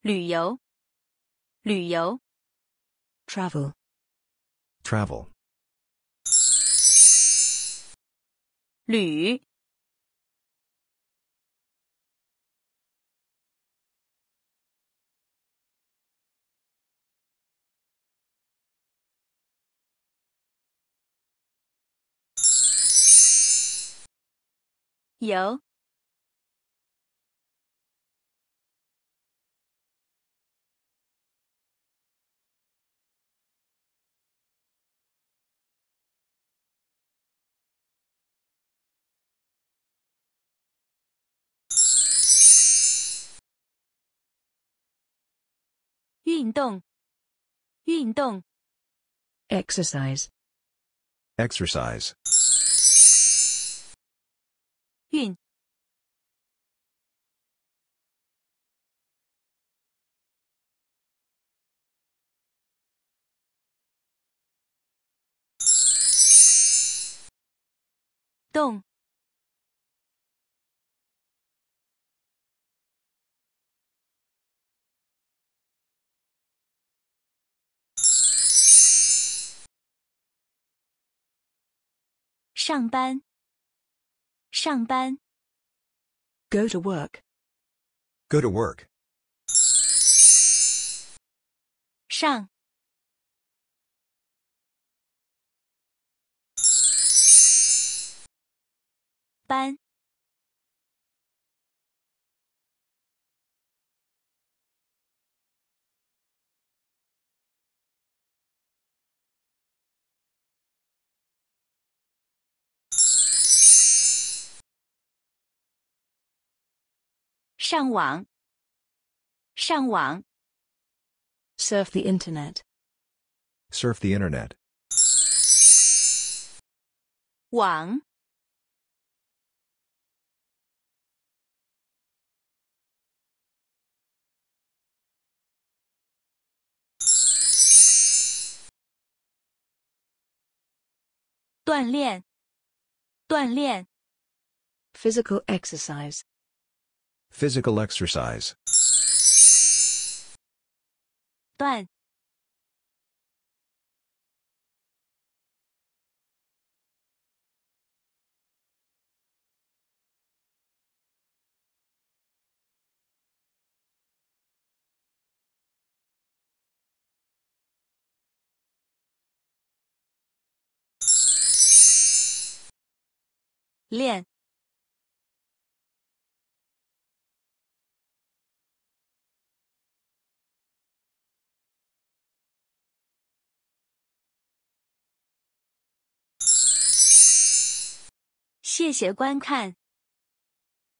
旅游，旅游，travel, travel, 旅，游，运动，运动，exercise, exercise, 运，动，上班，上班，go to work, go to work, 上，班，上网，上网， surf the internet, surf the internet, 网，锻炼，锻炼， physical exercise, physical exercise, 锻，练，谢谢观看。